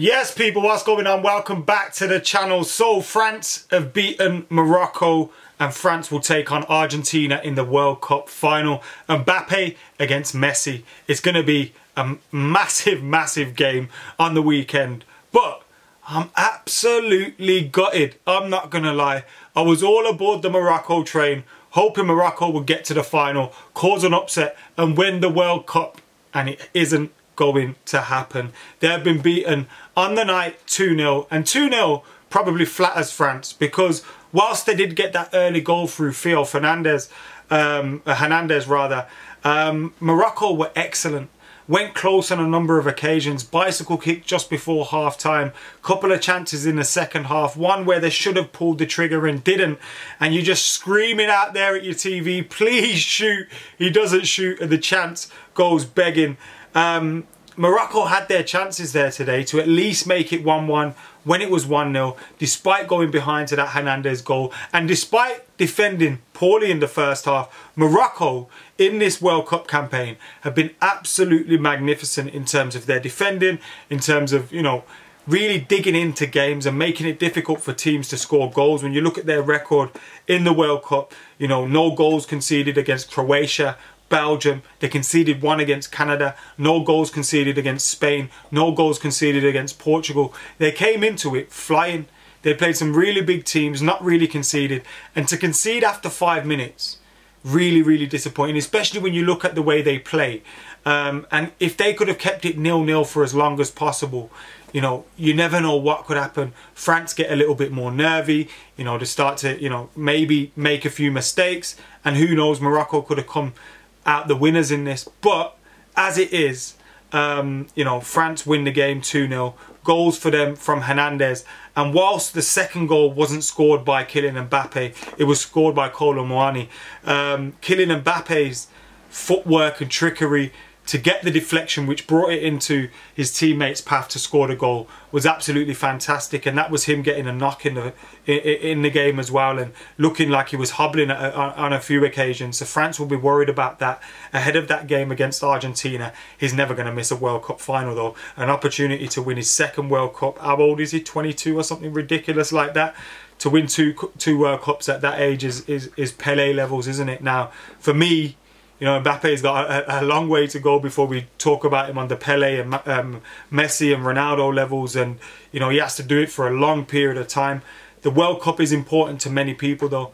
Yes, people, what's going on? Welcome back to the channel. So, France have beaten Morocco and France will take on Argentina in the World Cup final. Mbappe against Messi. It's going to be a massive, massive game on the weekend. But I'm absolutely gutted. I'm not going to lie. I was all aboard the Morocco train, hoping Morocco would get to the final, cause an upset and win the World Cup. And it isn't going to happen. They have been beaten on the night 2-0 and 2-0 probably flatters France because whilst they did get that early goal through Theo Fernandez, um, uh, Hernandez rather, um, Morocco were excellent. Went close on a number of occasions. Bicycle kick just before half time. Couple of chances in the second half. One where they should have pulled the trigger and didn't. And you're just screaming out there at your TV, please shoot. He doesn't shoot and the chance goes begging. Um, Morocco had their chances there today to at least make it 1-1 when it was 1-0, despite going behind to that Hernandez goal. And despite defending poorly in the first half, Morocco in this World Cup campaign have been absolutely magnificent in terms of their defending, in terms of, you know, really digging into games and making it difficult for teams to score goals. When you look at their record in the World Cup, you know, no goals conceded against Croatia, Belgium. They conceded one against Canada. No goals conceded against Spain. No goals conceded against Portugal. They came into it flying. They played some really big teams, not really conceded. And to concede after five minutes, really, really disappointing, especially when you look at the way they play. Um, and if they could have kept it nil-nil for as long as possible, you know, you never know what could happen. France get a little bit more nervy, you know, to start to, you know, maybe make a few mistakes. And who knows, Morocco could have come the winners in this. But as it is, um, you know, France win the game 2-0. Goals for them from Hernandez. And whilst the second goal wasn't scored by Kylian Mbappe, it was scored by Kolo Muani. Um, Kylian Mbappe's footwork and trickery to get the deflection which brought it into his teammates' path to score the goal was absolutely fantastic. And that was him getting a knock in the in the game as well and looking like he was hobbling on a few occasions. So France will be worried about that. Ahead of that game against Argentina he's never going to miss a World Cup final though. An opportunity to win his second World Cup. How old is he? 22 or something ridiculous like that? To win two two World Cups at that age is is, is Pele levels isn't it? Now for me you know, Mbappe's got a, a, long way to go before we talk about him on the Pele and um, Messi and Ronaldo levels. And, you know, he has to do it for a long period of time. The World Cup is important to many people, though.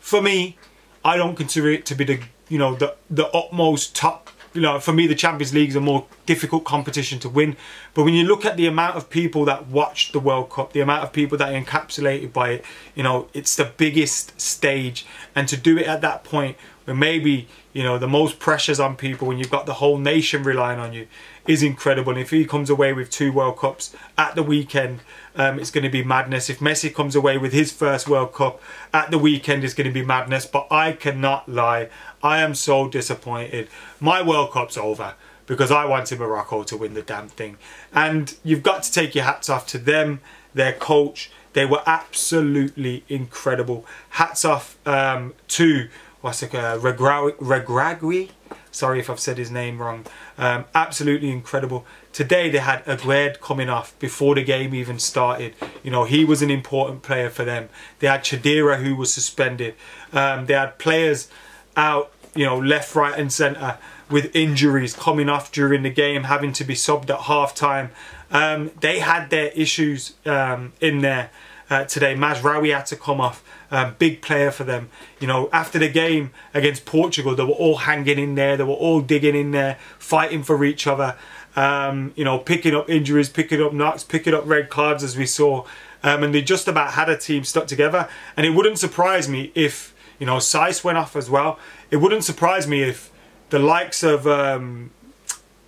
For me, I don't consider it to be the, you know, the, the utmost top you know, for me, the Champions League is a more difficult competition to win. But when you look at the amount of people that watched the World Cup, the amount of people that are encapsulated by it, you know, it's the biggest stage. And to do it at that point where maybe, you know, the most pressures on people when you've got the whole nation relying on you is incredible. And if he comes away with two World Cups at the weekend, um, it's going to be madness. If Messi comes away with his first World Cup at the weekend, it's going to be madness. But I cannot lie. I am so disappointed. My World Cup's over because I wanted Morocco to win the damn thing. And you've got to take your hats off to them, their coach. They were absolutely incredible. Hats off um, to what's it, uh, Regragui. Sorry if I've said his name wrong. Um, absolutely incredible. Today they had Aguerd coming off before the game even started. You know, he was an important player for them. They had Cheddira who was suspended. Um, they had players out, you know, left, right and centre with injuries coming off during the game, having to be subbed at half time. Um, they had their issues um, in there uh, today. Mazraoui had to come off. Um, big player for them. You know, after the game against Portugal, they were all hanging in there. They were all digging in there, fighting for each other. Um, you know, picking up injuries, picking up knocks, picking up red cards as we saw. Um, and they just about had a team stuck together. And it wouldn't surprise me if, you know, Saïss went off as well. It wouldn't surprise me if the likes of um,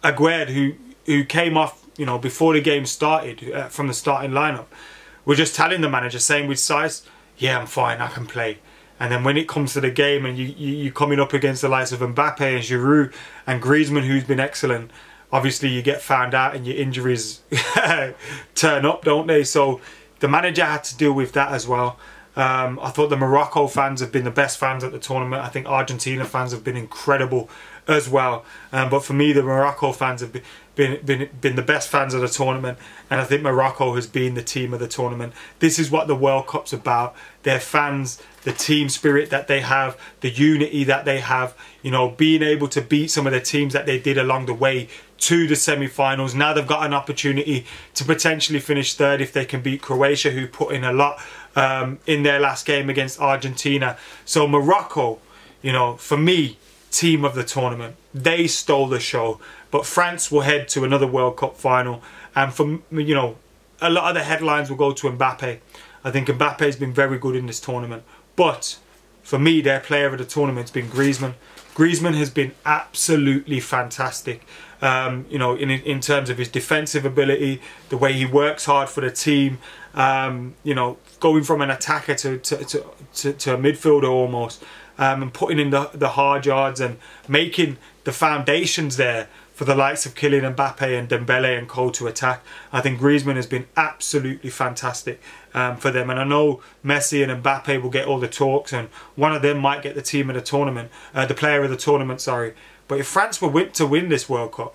Aguerd, who, who came off, you know, before the game started uh, from the starting lineup, we're just telling the manager, saying with Saïss, yeah, I'm fine, I can play. And then when it comes to the game and you, you, you're coming up against the likes of Mbappe and Giroud and Griezmann, who's been excellent, obviously you get found out and your injuries turn up, don't they? So the manager had to deal with that as well. Um, I thought the Morocco fans have been the best fans at the tournament. I think Argentina fans have been incredible as well. Um, but for me, the Morocco fans have been, been, been, the best fans of the tournament. And I think Morocco has been the team of the tournament. This is what the World Cup's about. Their fans, the team spirit that they have, the unity that they have, you know, being able to beat some of the teams that they did along the way to the semi-finals. Now they've got an opportunity to potentially finish third if they can beat Croatia, who put in a lot um, in their last game against Argentina. So Morocco, you know, for me, team of the tournament. They stole the show. But France will head to another World Cup final. And for, you know, a lot of the headlines will go to Mbappe. I think Mbappe's been very good in this tournament. But for me, their player of the tournament has been Griezmann. Griezmann has been absolutely fantastic. Um, you know, in in terms of his defensive ability, the way he works hard for the team. Um, you know, going from an attacker to to, to, to, to a midfielder almost, um, and putting in the the hard yards and making the foundations there for the likes of Kylian Mbappe and Dembele and Cole to attack. I think Griezmann has been absolutely fantastic um, for them. And I know Messi and Mbappe will get all the talks and one of them might get the team of the tournament, uh, the player of the tournament, sorry. But if France were to win this World Cup,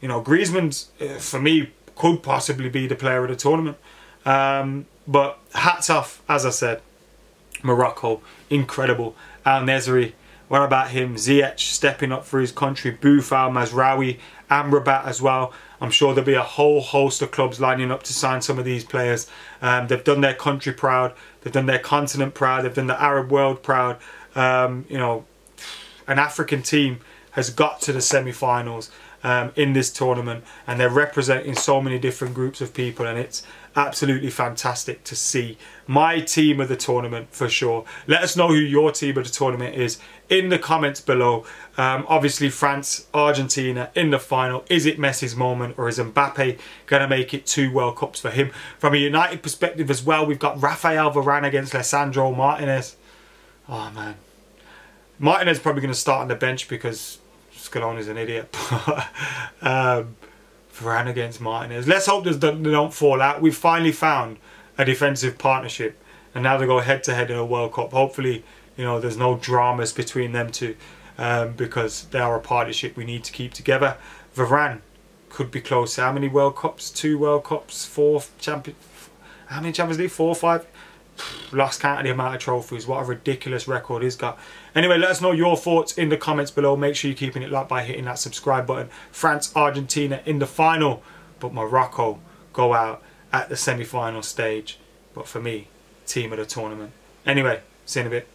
you know, Griezmann's, uh, for me, could possibly be the player of the tournament. Um, but hats off, as I said, Morocco, incredible. Al Nesyri, what about him? Ziyech stepping up for his country, Boufal, Mazraoui, Amrabat as well. I'm sure there'll be a whole host of clubs lining up to sign some of these players. Um, they've done their country proud. They've done their continent proud. They've done the Arab world proud. Um, you know, an African team has got to the semi-finals um, in this tournament and they're representing so many different groups of people and it's absolutely fantastic to see my team of the tournament for sure. Let us know who your team of the tournament is in the comments below. Um, obviously France Argentina in the final. Is it Messi's moment or is Mbappe gonna make it two World Cups for him? From a United perspective as well we've got Rafael Varane against Lisandro Martinez. Oh man. Martinez probably going to start on the bench because Scaloni's an idiot. um, Varane against Martinez. Let's hope they don't fall out. We've finally found a defensive partnership, and now they go head to head in a World Cup. Hopefully, you know, there's no dramas between them two, um, because they are a partnership we need to keep together. Varane could be close. How many World Cups? Two World Cups, four champion. How many Champions League? Four, five lost count of the amount of trophies. What a ridiculous record he's got. Anyway, let us know your thoughts in the comments below. Make sure you're keeping it locked by hitting that subscribe button. France, Argentina in the final, but Morocco go out at the semi-final stage. But for me, team of the tournament. Anyway, see you in a bit.